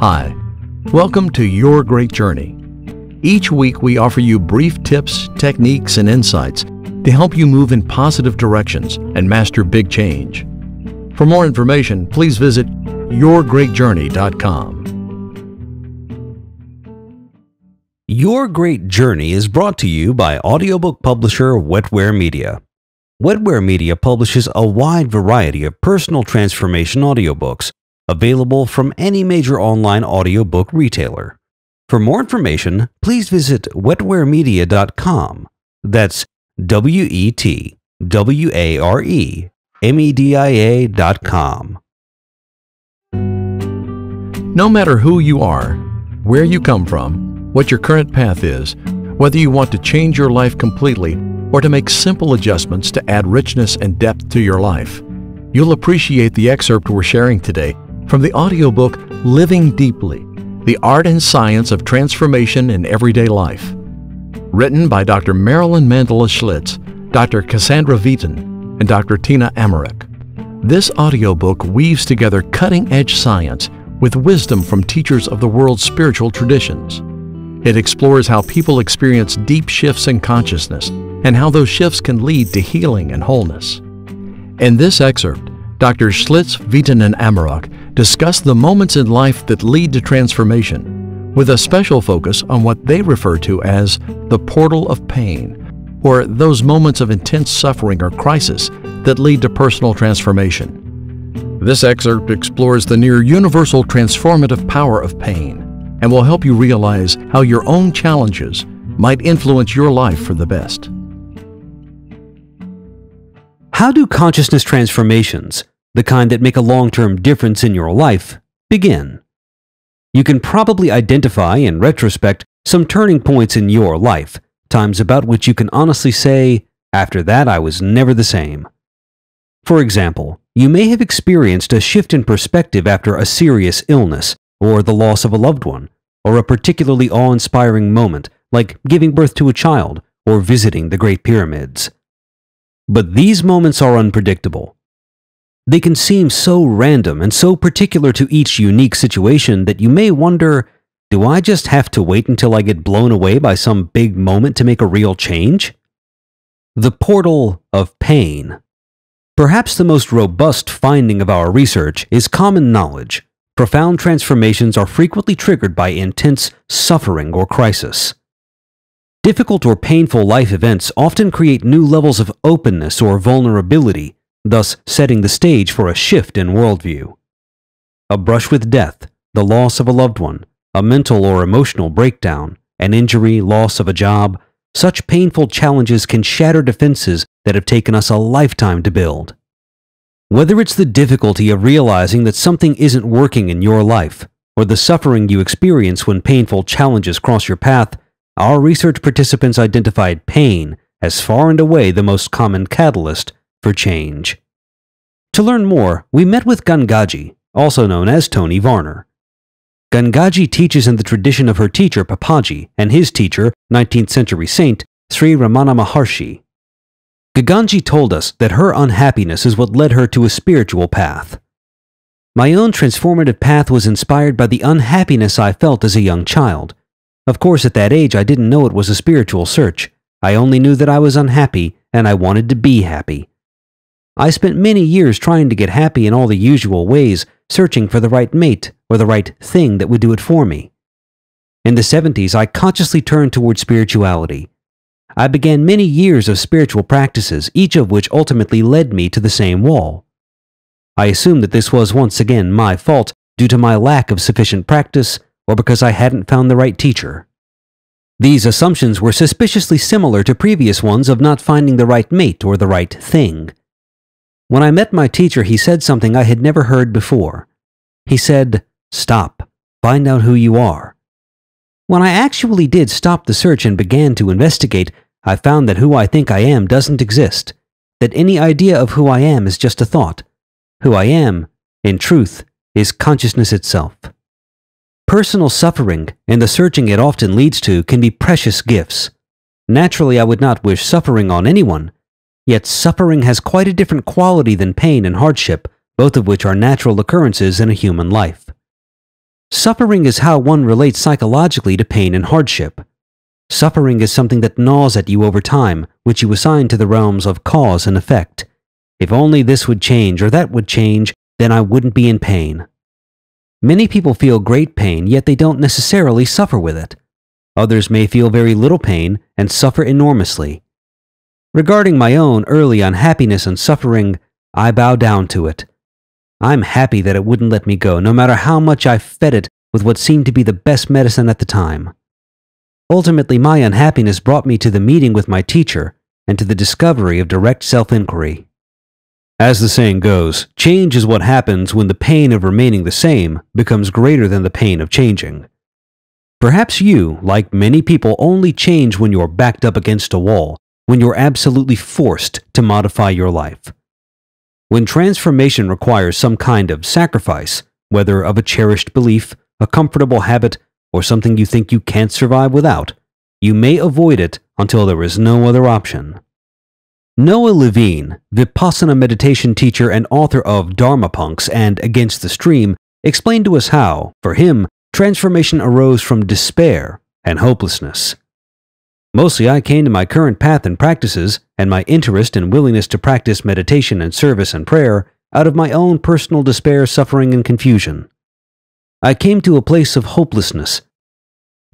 Hi, welcome to Your Great Journey. Each week we offer you brief tips, techniques, and insights to help you move in positive directions and master big change. For more information, please visit yourgreatjourney.com. Your Great Journey is brought to you by audiobook publisher Wetware Media. Wetware Media publishes a wide variety of personal transformation audiobooks available from any major online audiobook retailer. For more information, please visit wetwaremedia.com. That's W E T W A R E M E D I A.com. No matter who you are, where you come from, what your current path is, whether you want to change your life completely or to make simple adjustments to add richness and depth to your life, you'll appreciate the excerpt we're sharing today from the audiobook Living Deeply The Art and Science of Transformation in Everyday Life. Written by Dr. Marilyn Mandala Schlitz, Dr. Cassandra Vieten, and Dr. Tina Amorok. This audiobook weaves together cutting edge science with wisdom from teachers of the world's spiritual traditions. It explores how people experience deep shifts in consciousness and how those shifts can lead to healing and wholeness. In this excerpt, Dr. Schlitz, Vieten, and Amorok discuss the moments in life that lead to transformation, with a special focus on what they refer to as the portal of pain, or those moments of intense suffering or crisis that lead to personal transformation. This excerpt explores the near universal transformative power of pain and will help you realize how your own challenges might influence your life for the best. How do consciousness transformations, the kind that make a long term difference in your life, begin? You can probably identify, in retrospect, some turning points in your life, times about which you can honestly say, after that I was never the same. For example, you may have experienced a shift in perspective after a serious illness, or the loss of a loved one, or a particularly awe inspiring moment like giving birth to a child or visiting the Great Pyramids. But these moments are unpredictable. They can seem so random and so particular to each unique situation that you may wonder do I just have to wait until I get blown away by some big moment to make a real change? The portal of pain. Perhaps the most robust finding of our research is common knowledge profound transformations are frequently triggered by intense suffering or crisis. Difficult or painful life events often create new levels of openness or vulnerability, thus setting the stage for a shift in worldview. A brush with death, the loss of a loved one, a mental or emotional breakdown, an injury, loss of a job, such painful challenges can shatter defenses that have taken us a lifetime to build. Whether it's the difficulty of realizing that something isn't working in your life, or the suffering you experience when painful challenges cross your path, our research participants identified pain as far and away the most common catalyst for change. To learn more, we met with Gangaji, also known as Toni Varner. Gangaji teaches in the tradition of her teacher Papaji and his teacher, 19th century saint, Sri Ramana Maharshi. Gangaji told us that her unhappiness is what led her to a spiritual path. My own transformative path was inspired by the unhappiness I felt as a young child. Of course, at that age, I didn't know it was a spiritual search. I only knew that I was unhappy and I wanted to be happy. I spent many years trying to get happy in all the usual ways, searching for the right mate or the right thing that would do it for me. In the 70s, I consciously turned toward spirituality. I began many years of spiritual practices, each of which ultimately led me to the same wall. I assume that this was once again my fault due to my lack of sufficient practice or because I hadn't found the right teacher. These assumptions were suspiciously similar to previous ones of not finding the right mate or the right thing. When I met my teacher, he said something I had never heard before. He said, Stop, find out who you are. When I actually did stop the search and began to investigate, I found that who I think I am doesn't exist, that any idea of who I am is just a thought. Who I am, in truth, is consciousness itself. Personal suffering and the searching it often leads to can be precious gifts. Naturally, I would not wish suffering on anyone, yet suffering has quite a different quality than pain and hardship, both of which are natural occurrences in a human life. Suffering is how one relates psychologically to pain and hardship. Suffering is something that gnaws at you over time, which you assign to the realms of cause and effect. If only this would change or that would change, then I wouldn't be in pain. Many people feel great pain, yet they don't necessarily suffer with it. Others may feel very little pain and suffer enormously. Regarding my own early unhappiness and suffering, I bow down to it. I'm happy that it wouldn't let me go, no matter how much I fed it with what seemed to be the best medicine at the time. Ultimately, my unhappiness brought me to the meeting with my teacher and to the discovery of direct self inquiry. As the saying goes, change is what happens when the pain of remaining the same becomes greater than the pain of changing. Perhaps you, like many people, only change when you're backed up against a wall, when you're absolutely forced to modify your life. When transformation requires some kind of sacrifice, whether of a cherished belief, a comfortable habit, or something you think you can't survive without, you may avoid it until there is no other option. Noah Levine, Vipassana meditation teacher and author of Dharma Punx and Against the Stream, explained to us how, for him, transformation arose from despair and hopelessness. Mostly, I came to my current path and practices, and my interest and willingness to practice meditation and service and prayer out of my own personal despair, suffering, and confusion. I came to a place of hopelessness,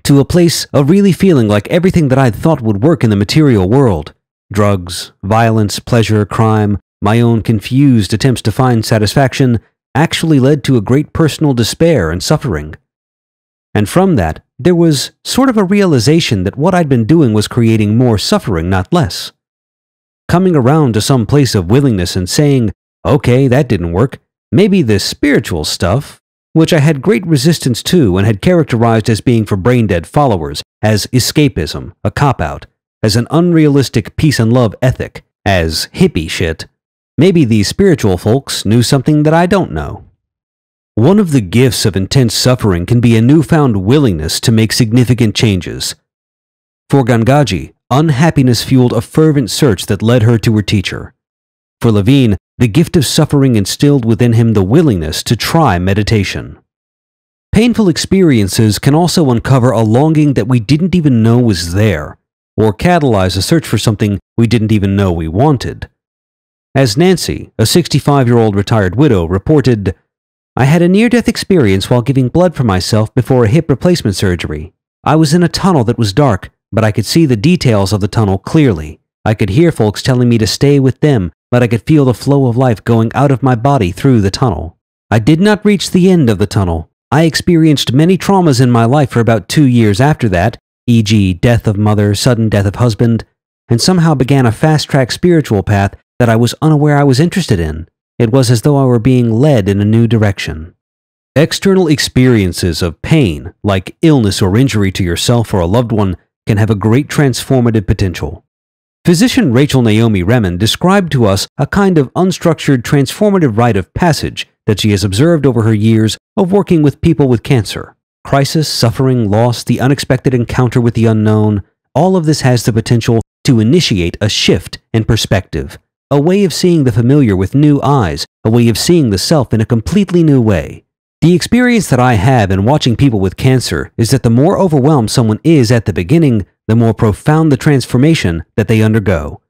to a place of really feeling like everything that I'd thought would work in the material world drugs, violence, pleasure, crime, my own confused attempts to find satisfaction actually led to a great personal despair and suffering. And from that, there was sort of a realization that what I'd been doing was creating more suffering, not less. Coming around to some place of willingness and saying, okay, that didn't work, maybe this spiritual stuff, which I had great resistance to and had characterized as being for brain dead followers, as escapism, a cop out, as an unrealistic peace and love ethic, as hippie shit, maybe these spiritual folks knew something that I don't know. One of the gifts of intense suffering can be a newfound willingness to make significant changes. For Gangaji, unhappiness fueled a fervent search that led her to her teacher. For Levine, the gift of suffering instilled within him the willingness to try meditation. Painful experiences can also uncover a longing that we didn't even know was there, or catalyze a search for something we didn't even know we wanted. As Nancy, a 65 year old retired widow, reported, I had a near death experience while giving blood for myself before a hip replacement surgery. I was in a tunnel that was dark, but I could see the details of the tunnel clearly. I could hear folks telling me to stay with them, but I could feel the flow of life going out of my body through the tunnel. I did not reach the end of the tunnel. I experienced many traumas in my life for about two years after that, e.g., death of mother, sudden death of husband, and somehow began a fast track spiritual path that I was unaware I was interested in. It was as though I were being led in a new direction. External experiences of pain, like illness or injury to yourself or a loved one, can have a great transformative potential. Physician Rachel Naomi Remen described to us a kind of unstructured transformative rite of passage that she has observed over her years of working with people with cancer. Crisis, suffering, loss, the unexpected encounter with the unknown, all of this has the potential to initiate a shift in perspective, a way of seeing the familiar with new eyes, a way of seeing the self in a completely new way. The experience that I have in watching people with cancer is that the more overwhelmed someone is at the beginning, the more profound the transformation that they undergo.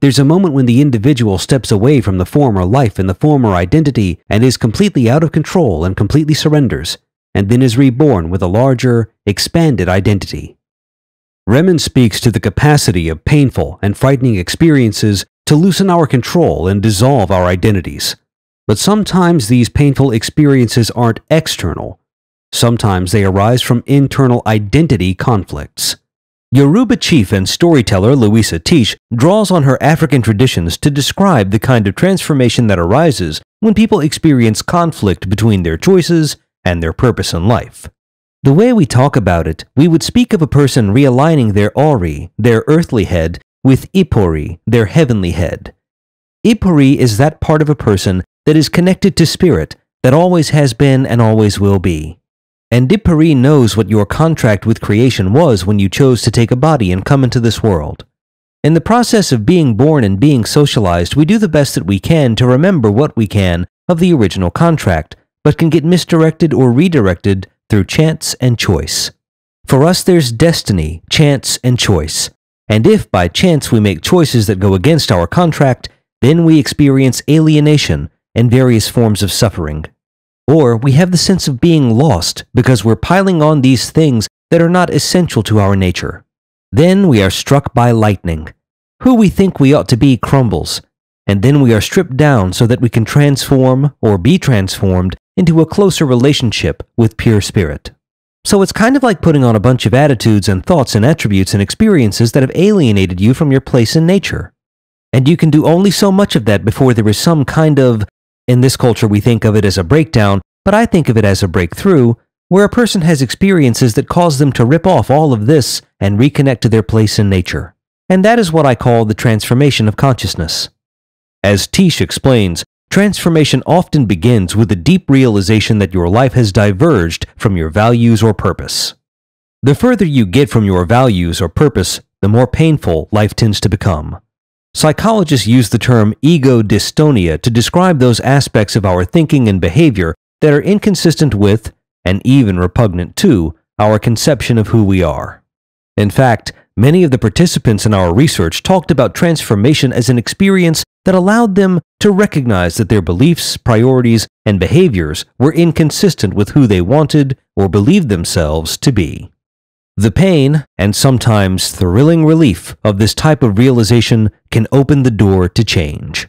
There's a moment when the individual steps away from the former life and the former identity and is completely out of control and completely surrenders and then is reborn with a larger, expanded identity. Remen speaks to the capacity of painful and frightening experiences to loosen our control and dissolve our identities. But sometimes these painful experiences aren't external. Sometimes they arise from internal identity conflicts. Yoruba chief and storyteller Luisah Teish draws on her African traditions to describe the kind of transformation that arises when people experience conflict between their choices and their purpose in life. The way we talk about it, we would speak of a person realigning their Ori, their earthly head, with Iponri, their heavenly head. Iponri is that part of a person that is connected to spirit, that always has been and always will be. And Iponri knows what your contract with creation was when you chose to take a body and come into this world. In the process of being born and being socialized, we do the best that we can to remember what we can of the original contract, but can get misdirected or redirected through chance and choice. For us, there's destiny, chance, and choice. And if by chance we make choices that go against our contract, then we experience alienation and various forms of suffering. Or we have the sense of being lost because we're piling on these things that are not essential to our nature. Then we are struck by lightning. Who we think we ought to be crumbles, and then we are stripped down so that we can transform or be transformed into a closer relationship with pure spirit. So it's kind of like putting on a bunch of attitudes and thoughts and attributes and experiences that have alienated you from your place in nature. And you can do only so much of that before there is some kind of, in this culture we think of it as a breakdown, but I think of it as a breakthrough, where a person has experiences that cause them to rip off all of this and reconnect to their place in nature. And that is what I call the transformation of consciousness. As Teish explains, transformation often begins with a deep realization that your life has diverged from your values or purpose. The further you get from your values or purpose, the more painful life tends to become. Psychologists use the term ego dystonia to describe those aspects of our thinking and behavior that are inconsistent with, and even repugnant to, our conception of who we are. In fact, many of the participants in our research talked about transformation as an experience that allowed them to recognize that their beliefs, priorities, and behaviors were inconsistent with who they wanted or believed themselves to be. The pain, and sometimes thrilling relief, of this type of realization can open the door to change.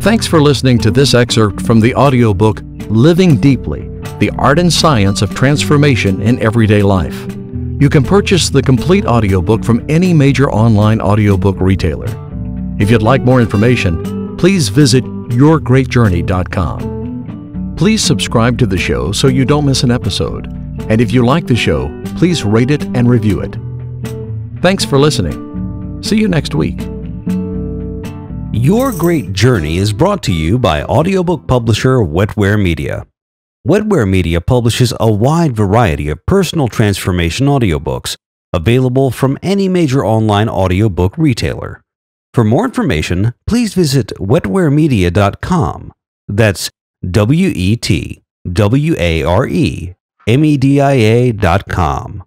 Thanks for listening to this excerpt from the audiobook Living Deeply The Art and Science of Transformation in Everyday Life. You can purchase the complete audiobook from any major online audiobook retailer. If you'd like more information, please visit yourgreatjourney.com. Please subscribe to the show so you don't miss an episode. And if you like the show, please rate it and review it. Thanks for listening. See you next week. Your Great Journey is brought to you by audiobook publisher Wetware Media. Wetware Media publishes a wide variety of personal transformation audiobooks available from any major online audiobook retailer. For more information, please visit wetwaremedia.com. That's W E T W A R E M E D I A.com.